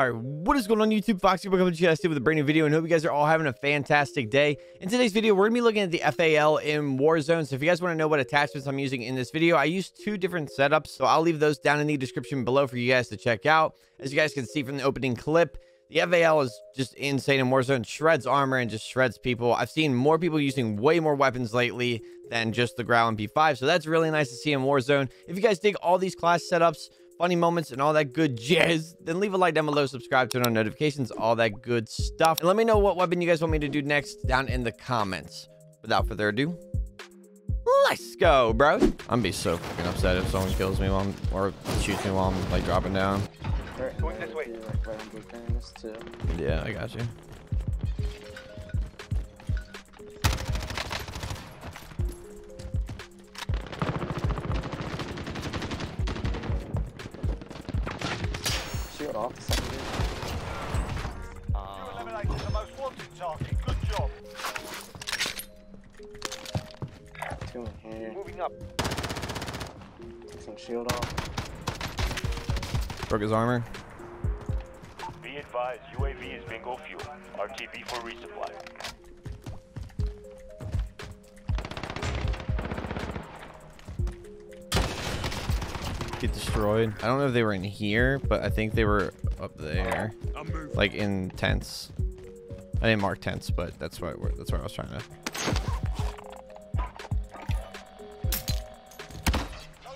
All right, what is going on YouTube? Foxy, welcome to you guys with a brand new video and hope you guys are all having a fantastic day. In today's video, we're gonna be looking at the FAL in Warzone. So if you guys wanna know what attachments I'm using in this video, I use two different setups. So I'll leave those down in the description below for you guys to check out. As you guys can see from the opening clip, the FAL is just insane in Warzone, shreds armor and just shreds people. I've seen more people using way more weapons lately than just the Grau MP5. So that's really nice to see in Warzone. If you guys dig all these class setups, funny moments and all that good jazz, then leave a like down below, subscribe, turn on notifications, all that good stuff. And let me know what weapon you guys want me to do next down in the comments. Without further ado, let's go, bro. I'm gonna be so fucking upset if someone kills me while I'm, or shoots me while I'm like dropping down. Going this way. Yeah, I got you. Shield off the. You eliminated the most wanted target. Good job. Two in here. Moving up. Take some shield off. Broke his armor. Be advised, UAV is bingo fuel. RTB for resupply. Get destroyed. I don't know if they were in here, but I think they were up there. Like in tents. I didn't mark tents, but that's what that's what I was trying to.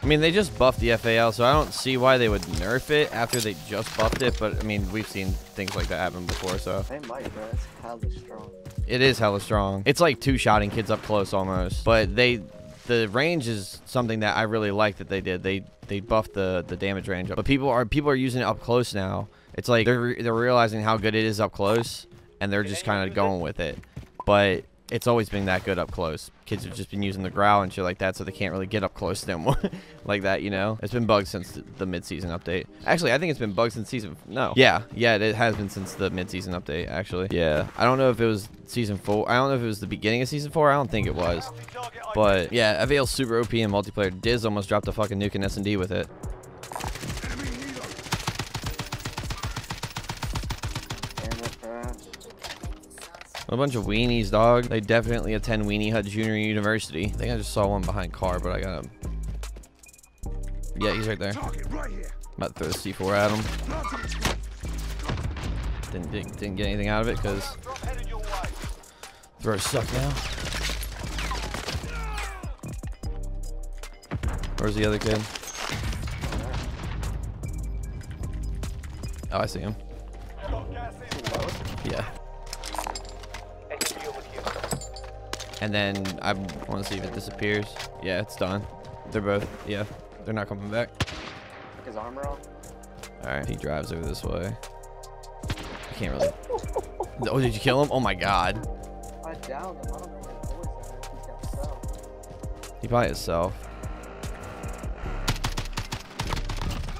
I mean, they just buffed the FAL, so I don't see why they would nerf it after they just buffed it. But I mean, we've seen things like that happen before, so They might, bro. It's hella strong. it is hella strong. It's like two shotting kids up close almost. But they, the range is something that I really like that they did. They they buffed the the damage range up. But people are people are using it up close now. It's like they're they're realizing how good it is up close, and they're just kind of going with it. But it's always been that good up close. Kids have just been using the Grau and shit like that, so they can't really get up close to them like that, you know? It's been bugged since the, the mid-season update. Actually, I think it's been bugged since season... No. Yeah, yeah, it has been since the mid-season update, actually. Yeah. I don't know if it was season 4. I don't know if it was the beginning of season 4. I don't think it was. But, yeah, FAL's super OP in multiplayer. Diz almost dropped a fucking nuke in S&D with it. A bunch of weenies, dog. They definitely attend Weenie Hut Junior University. I think I just saw one behind car, but I got him. Yeah, he's right there. About to throw the C4 at him. Didn't, didn't, didn't get anything out of it because throws suck now. Where's the other kid? Oh, I see him. And then I want to see if it disappears. Yeah, it's done. They're both, yeah, they're not coming back. Took his armor off. All right, he drives over this way. I can't really. Oh, did you kill him? Oh my god. I downed him. I don't know where his boys are. He's got self. He by himself.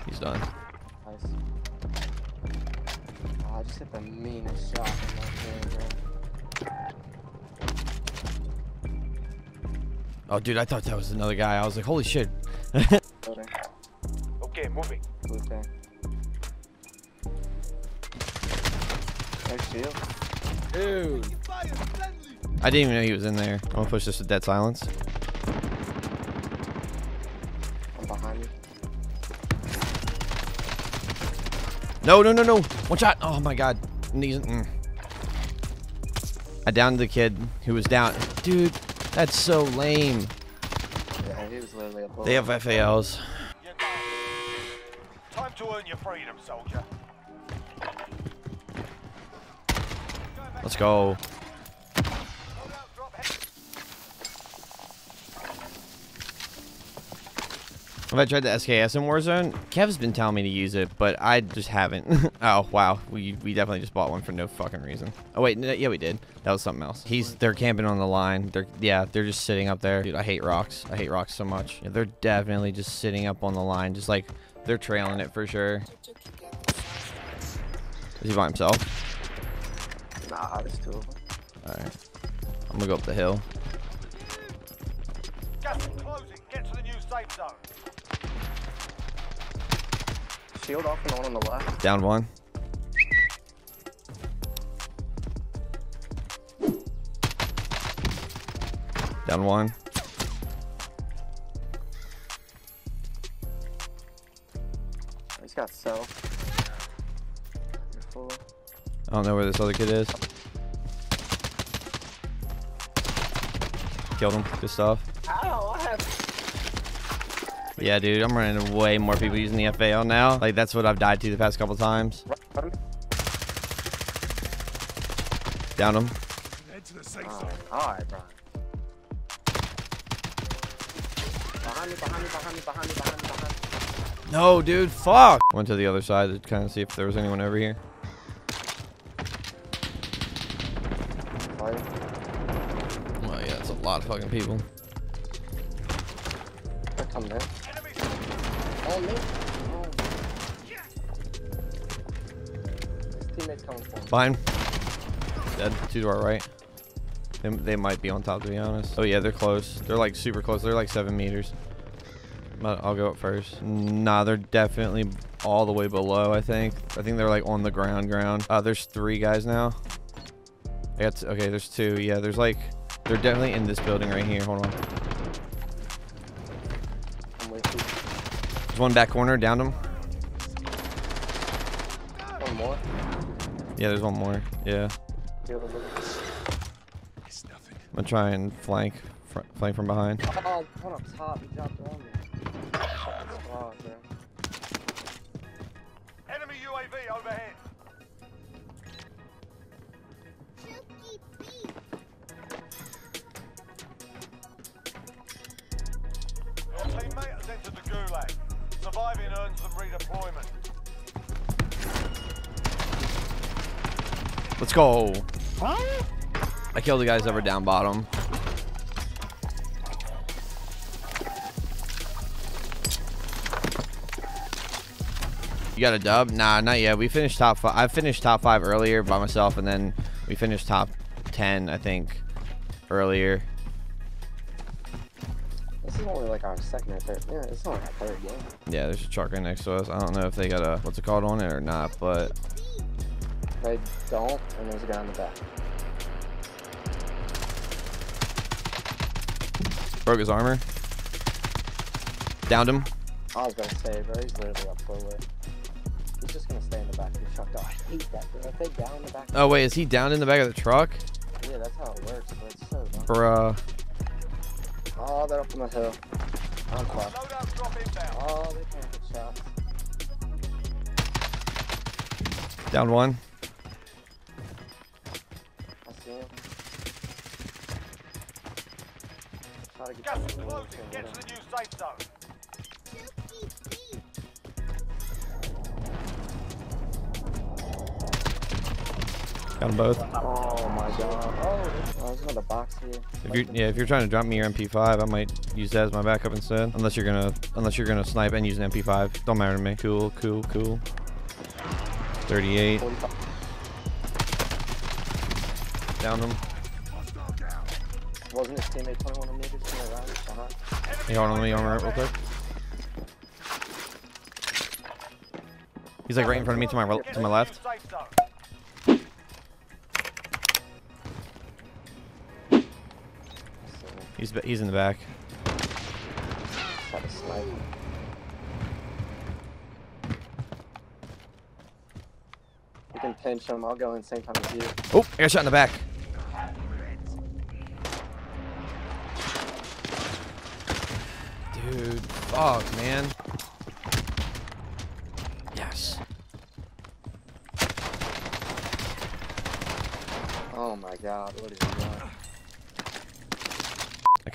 He's done. Nice. Oh, I just hit the meanest shot in that game, Oh, dude, I thought that was another guy. I was like, holy shit. Okay, moving. Blue thing. Shield. Dude. I didn't even know he was in there. I'm gonna push this to dead silence. I'm behind you. No, no, no, no. One shot. Oh my god. Knees. Mm. I downed the kid who was down. Dude, that's so lame. Yeah, he was literally a. They have FALs. Time to earn your freedom, soldier. Let's go. Drop head. Have I tried the SKS in Warzone? Kev's been telling me to use it, but I just haven't. oh, wow. We, we definitely just bought one for no fucking reason. Oh, wait. No, yeah, we did. That was something else. He's, they're camping on the line. They're, yeah, they're just sitting up there. Dude, I hate rocks. I hate rocks so much. Yeah, they're definitely just sitting up on the line. Just like, they're trailing it for sure. Is he by himself? Nah, there's two of them. Alright. I'm gonna go up the hill. Gas is closing. Get to the new safe zone off and one on the left. Down one. Down one. He's got self. I don't know where this other kid is. Killed him. Good stuff. Yeah, dude, I'm running into way more people using the FAL now. Like, that's what I've died to the past couple times. Run. Down him. Oh, alright, Brian. Behind me, behind me, behind me, behind me, behind me, behind me. No, dude, fuck. Went to the other side to kind of see if there was anyone over here. Sorry. Well, yeah, it's a lot of fucking people. They're coming in. Oh, teammate's coming for. Fine. Dead. Two to our right. They, they might be on top, to be honest. Oh, yeah, they're close. They're, like, super close. They're, like, seven meters. But I'll go up first. Nah, they're definitely all the way below, I think. I think they're, like, on the ground ground. Uh, there's three guys now. I got okay, there's two. Yeah, there's, like... They're definitely in this building right here. Hold on. There's one back corner. Downed him. One more. Yeah, there's one more. Yeah. The other one. I'm gonna try and flank, fr flank from behind. Oh, one up top. He dropped on me. Fucking squad. Enemy UAV overhead. Teammate has entered the gulag. Surviving earns them redeployment. Let's go. I killed the guys that were down bottom. You got a dub? Nah, not yet. We finished top five. I finished top five earlier by myself, and then we finished top ten, I think, earlier. Is only like our second or third. Yeah, it's only our third game. Yeah, there's a truck right next to us. I don't know if they got a what's it called on it or not, but They don't, and there's a guy in the back. broke his armor. Downed him. I was gonna say, bro, he's literally up forward. He's just gonna stay in the back of the truck. Oh, I hate that, bro. If they down in the back, Oh wait, is he down in the back of the truck? yeah, that's how it works, but it's so dumb. Bruh. Oh, they're up on the hill. On top. Loadout. Oh, they can't hit shots. Down one. I see him. Try to get Gas is closing. Get to the new safe zone. Got them both. Oh my god. Oh, there's another box here. If you're yeah, if you're trying to drop me your MP5, I might use that as my backup instead. Unless you're gonna unless you're gonna snipe and use an MP5. Don't matter to me. Cool, cool, cool. 38. 45. Down him. Wasn't his teammate 21 meters to the right? Uh-huh. Behind? Hey, hold on, let me armor it real quick. He's like right in front of me to my to my left. He's he's in the back. Try to snipe. You can pinch him. I'll go in same time as you. Oh, I got shot in the back. Dude, fuck, man. Yes. Oh my god, what is he doing? I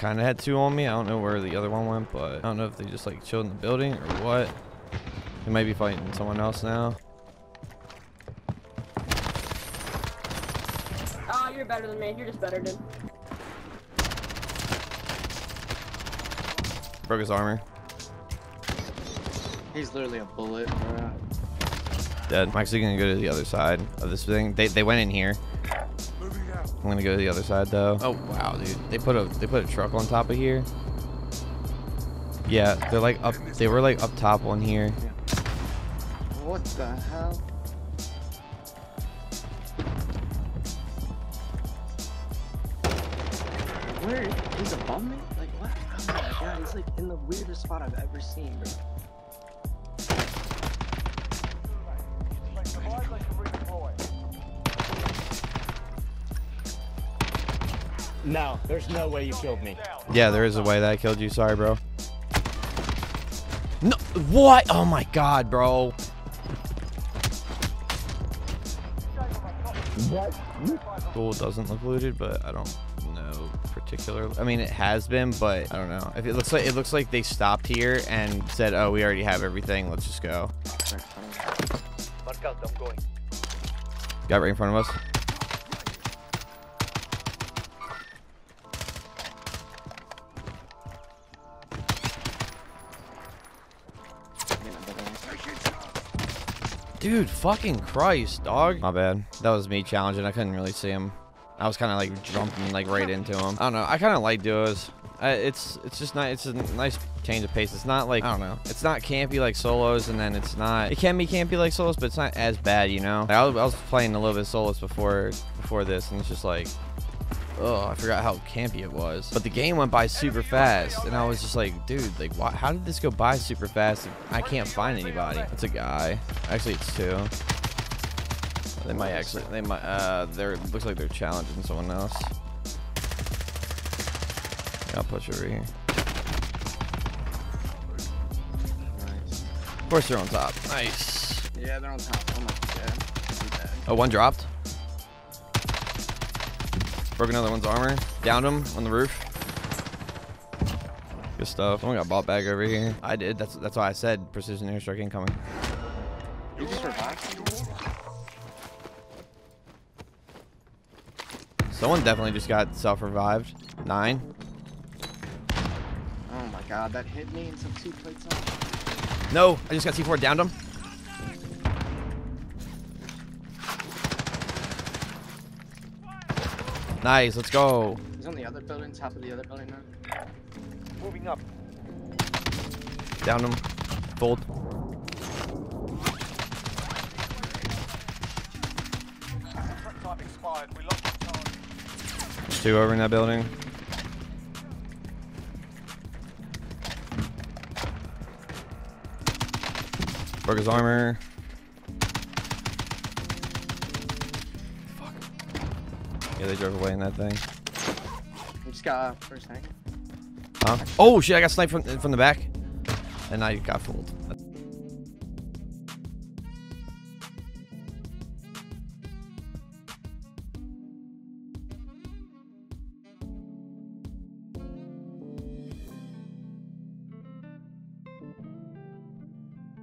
kind of had two on me. I don't know where the other one went, but I don't know if they just like chilled in the building or what. They might be fighting someone else now. Oh, you're better than me. You're just better, dude. Broke his armor. He's literally a bullet, bro. Dead. I'm actually gonna go to the other side of this thing. They they went in here. I'm gonna go to the other side though. Oh wow, dude. They put a they put a truck on top of here. Yeah, they're like up. They were like up top on here. What the hell? Where is he's above me? Like what? Oh my god, he's like in the weirdest spot I've ever seen, bro. No, there's no way you killed me. Yeah, there is a way that I killed you. Sorry, bro. No, what? Oh my god, bro. Pool doesn't look looted, but I don't know particular. I mean, it has been, but I don't know. If it looks like it looks like they stopped here and said, "Oh, we already have everything. Let's just go." Mark out, I'm going. Got right in front of us. Dude, fucking Christ, dog. My bad. That was me challenging. I couldn't really see him. I was kind of like jumping like right into him. I don't know. I kind of like duos. I, it's it's just nice. It's a nice change of pace. It's not like I don't know. It's not campy like solos, and then it's not. It can be campy like solos, but it's not as bad, you know. I, was, I was playing a little bit solos before before this, and it's just like Oh, I forgot how campy it was. But the game went by super fast, and I was just like, dude, like, why, how did this go by super fast? I can't find anybody. It's a guy. Actually, it's two. They might actually, they might, uh, they're, looks like they're challenging someone else. Yeah, I'll push over here. Nice. Of course they're on top. Nice. Yeah, they're on top. Oh my god. Oh, one dropped. Broke another one's armor. Downed him on the roof. Good stuff. Someone got bought back over here. I did. That's that's why I said precision airstrike incoming. You just revived? Someone definitely just got self-revived. Nine. Oh my god, that hit me and some two plates on. No, I just got C4. Downed him. Nice. Let's go. He's on the other building, top of the other building now. Moving up. Downed him. Fold. Time expired. We lost the target. Two over in that building. Broke his armor. Yeah, they drove away in that thing. He just got uh, first tank. Huh? Oh shit! I got sniped from from the back, and I got fooled.